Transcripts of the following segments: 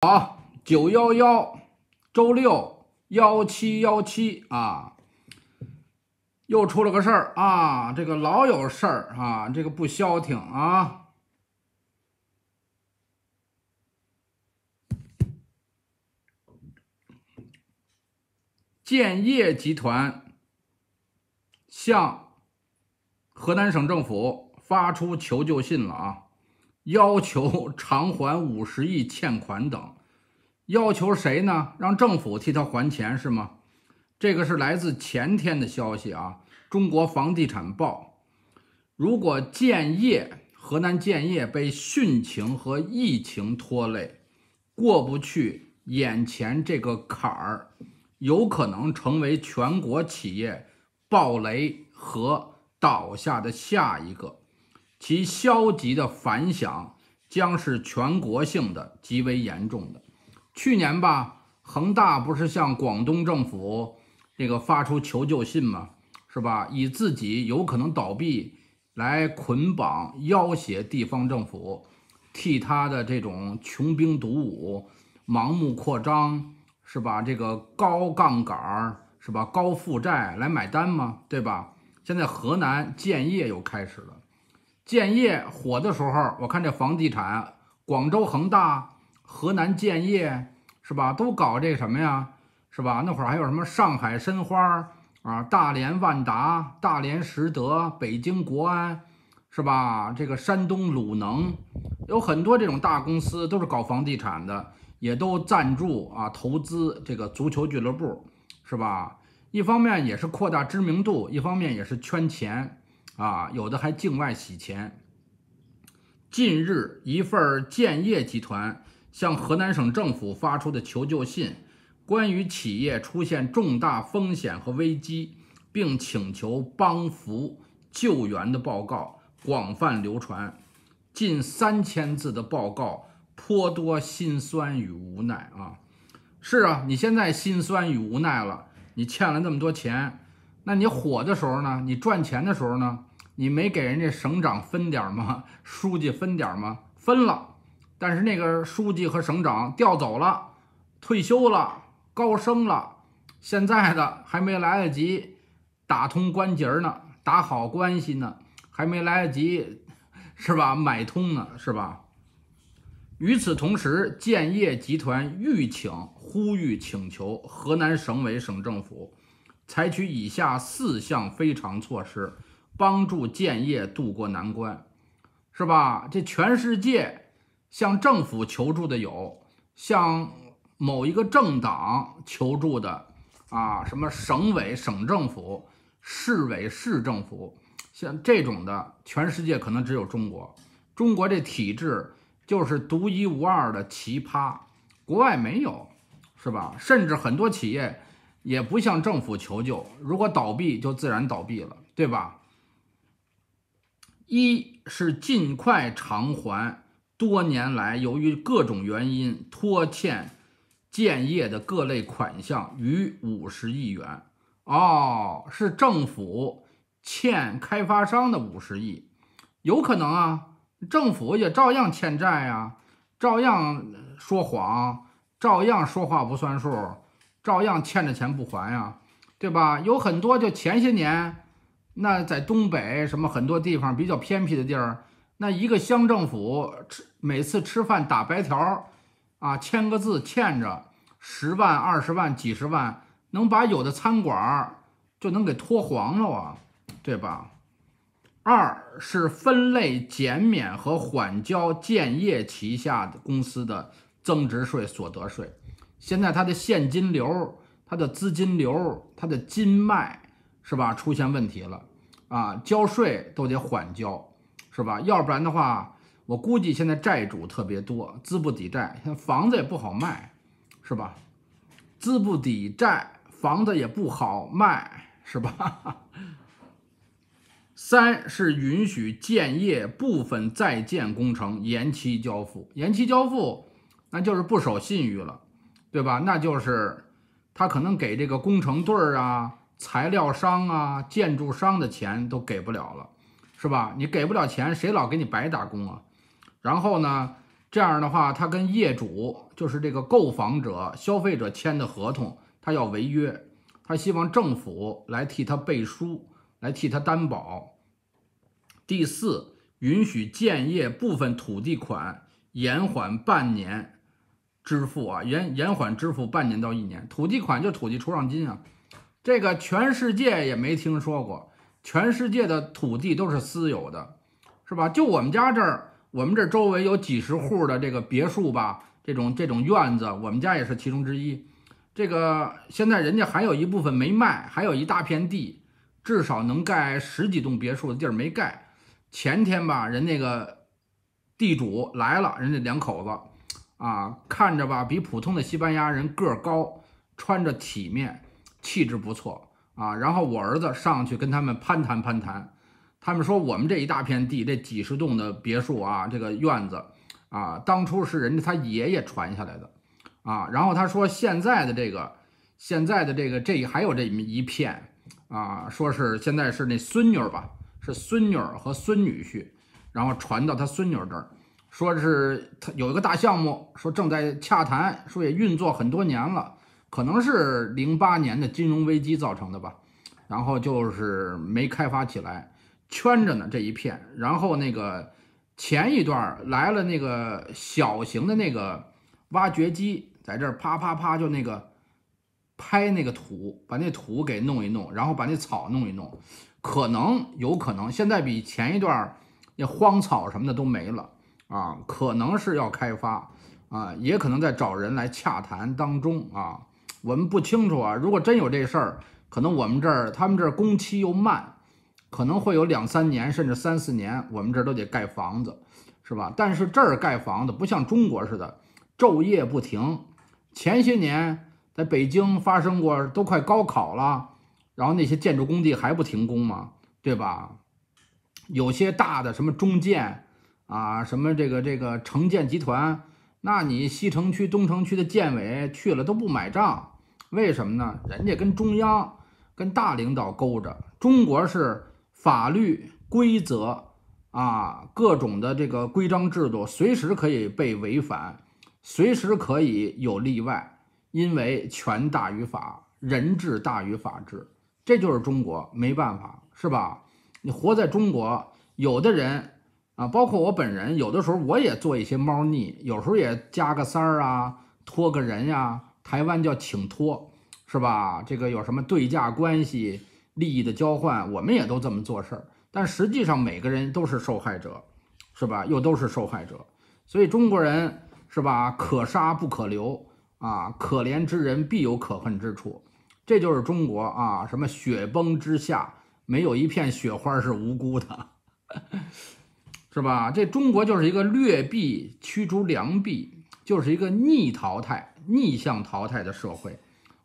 好，九幺幺，周六幺七幺七啊，又出了个事儿啊，这个老有事儿啊，这个不消停啊。建业集团向河南省政府发出求救信了啊，要求 偿还五十亿欠款等，要求谁呢？让政府替他还钱是吗？这个是来自前天的消息啊，《中国房地产报》。如果建业河南建业被汛情和疫情拖累，过不去眼前这个坎儿。有可能成为全国企业暴雷和倒下的下一个，其消极的反响将是全国性的、极为严重的。去年吧，恒大不是向广东政府这个发出求救信吗？是吧？以自己有可能倒闭来捆绑、要挟地方政府，替他的这种穷兵黩武、盲目扩张。是吧？这个高杠杆儿是吧？高负债来买单吗？对吧？现在河南建业又开始了，建业火的时候，我看这房地产，广州恒大、河南建业是吧？都搞这什么呀？是吧？那会儿还有什么上海申花啊、大连万达、大连实德、北京国安是吧？这个山东鲁能，有很多这种大公司都是搞房地产的。也都赞助啊，投资这个足球俱乐部，是吧？一方面也是扩大知名度，一方面也是圈钱啊，有的还境外洗钱。近日，一份建业集团向河南省政府发出的求救信，关于企业出现重大风险和危机，并请求帮扶救援的报告广泛流传，近三千字的报告。颇多心酸与无奈啊！是啊，你现在心酸与无奈了。你欠了那么多钱，那你火的时候呢？你赚钱的时候呢？你没给人家省长分点吗？书记分点吗？分了，但是那个书记和省长调走了，退休了，高升了，现在的还没来得及打通关节呢，打好关系呢，还没来得及，是吧？买通呢，是吧？与此同时，建业集团欲请呼吁请求河南省委省政府采取以下四项非常措施，帮助建业渡过难关，是吧？这全世界向政府求助的有，向某一个政党求助的啊，什么省委省政府、市委市政府，像这种的，全世界可能只有中国，中国这体制。就是独一无二的奇葩，国外没有，是吧？甚至很多企业也不向政府求救，如果倒闭就自然倒闭了，对吧？一是尽快偿还多年来由于各种原因拖欠建业的各类款项逾五十亿元。哦，是政府欠开发商的五十亿，有可能啊。政府也照样欠债呀，照样说谎，照样说话不算数，照样欠着钱不还呀，对吧？有很多就前些年，那在东北什么很多地方比较偏僻的地儿，那一个乡政府吃每次吃饭打白条，啊，签个字欠着十万、二十万、几十万，能把有的餐馆就能给拖黄了啊，对吧？二是分类减免和缓交建业旗下的公司的增值税、所得税。现在它的现金流、它的资金流、它的金脉是吧出现问题了啊？交税都得缓交是吧？要不然的话，我估计现在债主特别多，资不抵债，现在房子也不好卖是吧？资不抵债，房子也不好卖是吧？三是允许建业部分在建工程延期交付，延期交付，那就是不守信誉了，对吧？那就是他可能给这个工程队儿啊、材料商啊、建筑商的钱都给不了了，是吧？你给不了钱，谁老给你白打工啊？然后呢，这样的话，他跟业主，就是这个购房者、消费者签的合同，他要违约，他希望政府来替他背书，来替他担保。第四，允许建业部分土地款延缓半年支付啊，延延缓支付半年到一年。土地款就土地出让金啊，这个全世界也没听说过，全世界的土地都是私有的，是吧？就我们家这儿。我们这周围有几十户的这个别墅吧，这种这种院子，我们家也是其中之一。这个现在人家还有一部分没卖，还有一大片地，至少能盖十几栋别墅的地儿没盖。前天吧，人那个地主来了，人家两口子啊，看着吧比普通的西班牙人个儿高，穿着体面，气质不错啊。然后我儿子上去跟他们攀谈攀谈。他们说，我们这一大片地，这几十栋的别墅啊，这个院子啊，当初是人家他爷爷传下来的啊。然后他说，现在的这个，现在的这个，这还有这么一片啊，说是现在是那孙女吧，是孙女和孙女婿，然后传到他孙女这儿，说是他有一个大项目，说正在洽谈，说也运作很多年了，可能是零八年的金融危机造成的吧，然后就是没开发起来。圈着呢这一片，然后那个前一段来了那个小型的那个挖掘机，在这儿啪啪啪就那个拍那个土，把那土给弄一弄，然后把那草弄一弄，可能有可能现在比前一段那荒草什么的都没了啊，可能是要开发啊，也可能在找人来洽谈当中啊，我们不清楚啊，如果真有这事儿，可能我们这儿他们这儿工期又慢。可能会有两三年，甚至三四年，我们这儿都得盖房子，是吧？但是这儿盖房子不像中国似的昼夜不停。前些年在北京发生过，都快高考了，然后那些建筑工地还不停工吗？对吧？有些大的什么中建啊，什么这个这个城建集团，那你西城区、东城区的建委去了都不买账，为什么呢？人家跟中央、跟大领导勾着，中国是。法律规则啊，各种的这个规章制度，随时可以被违反，随时可以有例外，因为权大于法，人治大于法治，这就是中国，没办法，是吧？你活在中国，有的人啊，包括我本人，有的时候我也做一些猫腻，有时候也加个三儿啊，托个人呀，台湾叫请托，是吧？这个有什么对价关系？利益的交换，我们也都这么做事儿，但实际上每个人都是受害者，是吧？又都是受害者，所以中国人是吧？可杀不可留啊！可怜之人必有可恨之处，这就是中国啊！什么雪崩之下没有一片雪花是无辜的，是吧？这中国就是一个劣币驱逐良币，就是一个逆淘汰、逆向淘汰的社会。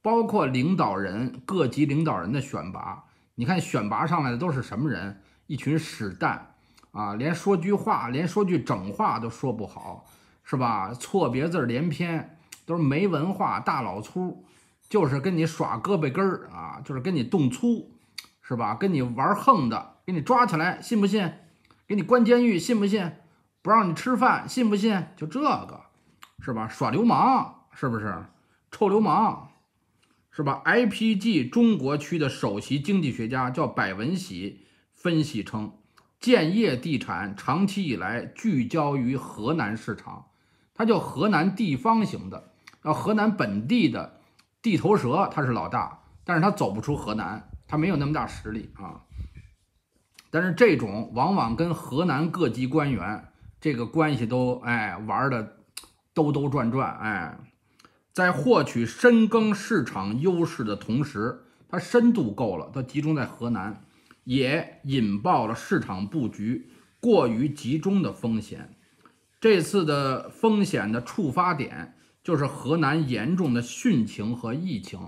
包括领导人各级领导人的选拔，你看选拔上来的都是什么人？一群屎蛋啊！连说句话，连说句整话都说不好，是吧？错别字连篇，都是没文化大老粗，就是跟你耍胳膊根儿啊，就是跟你动粗，是吧？跟你玩横的，给你抓起来，信不信？给你关监狱，信不信？不让你吃饭，信不信？就这个，是吧？耍流氓，是不是？臭流氓。是吧？IPG 中国区的首席经济学家叫柏文喜分析称，建业地产长期以来聚焦于河南市场，它叫河南地方型的，要河南本地的地头蛇，它是老大，但是它走不出河南，它没有那么大实力啊。但是这种往往跟河南各级官员这个关系都哎玩的兜兜转转哎。在获取深耕市场优势的同时，它深度够了，它集中在河南，也引爆了市场布局过于集中的风险。这次的风险的触发点就是河南严重的汛情和疫情。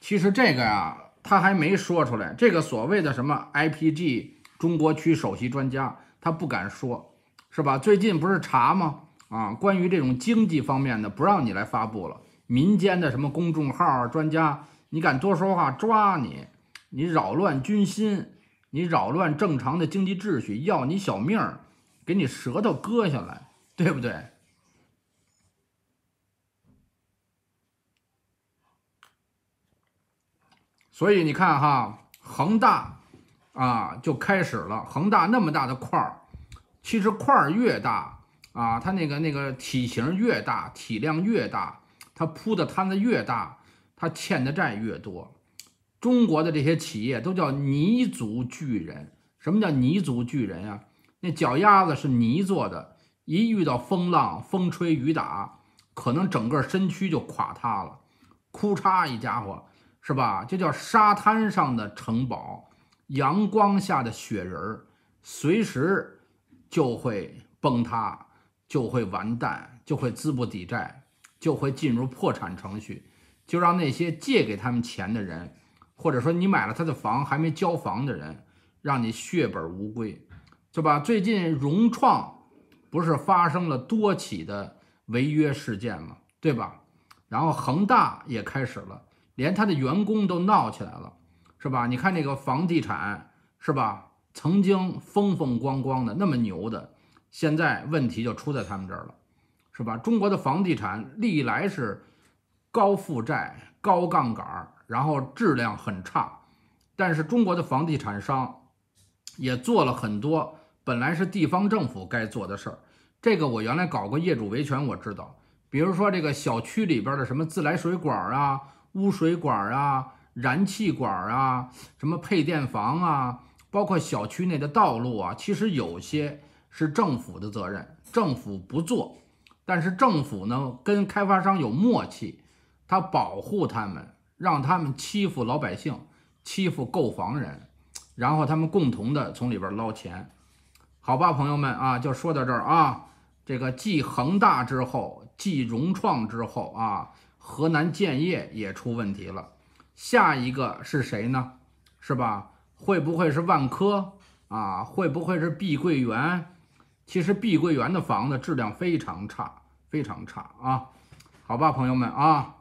其实这个呀，他还没说出来。这个所谓的什么 IPG 中国区首席专家，他不敢说，是吧？最近不是查吗？啊，关于这种经济方面的，不让你来发布了。民间的什么公众号专家，你敢多说话，抓你！你扰乱军心，你扰乱正常的经济秩序，要你小命儿，给你舌头割下来，对不对？所以你看哈，恒大啊就开始了。恒大那么大的块儿，其实块儿越大啊，它那个那个体型越大，体量越大，它铺的摊子越大，它欠的债越多。中国的这些企业都叫泥足巨人。什么叫泥足巨人啊？那脚丫子是泥做的，一遇到风浪、风吹雨打，可能整个身躯就垮塌了。哭嚓一家伙。是吧？就叫沙滩上的城堡，阳光下的雪人儿，随时就会崩塌，就会完蛋，就会资不抵债，就会进入破产程序，就让那些借给他们钱的人，或者说你买了他的房还没交房的人，让你血本无归，是吧？最近融创不是发生了多起的违约事件吗？对吧？然后恒大也开始了。连他的员工都闹起来了，是吧？你看那个房地产，是吧？曾经风风光光的那么牛的，现在问题就出在他们这儿了，是吧？中国的房地产历来是高负债、高杠杆，然后质量很差。但是中国的房地产商也做了很多本来是地方政府该做的事儿。这个我原来搞过业主维权，我知道。比如说这个小区里边的什么自来水管啊。污水管啊，燃气管啊，什么配电房啊，包括小区内的道路啊，其实有些是政府的责任，政府不做，但是政府呢跟开发商有默契，他保护他们，让他们欺负老百姓，欺负购房人，然后他们共同的从里边捞钱，好吧，朋友们啊，就说到这儿啊，这个继恒大之后，继融创之后啊。河南建业也出问题了，下一个是谁呢？是吧？会不会是万科啊？会不会是碧桂园？其实碧桂园的房子质量非常差，非常差啊！好吧，朋友们啊。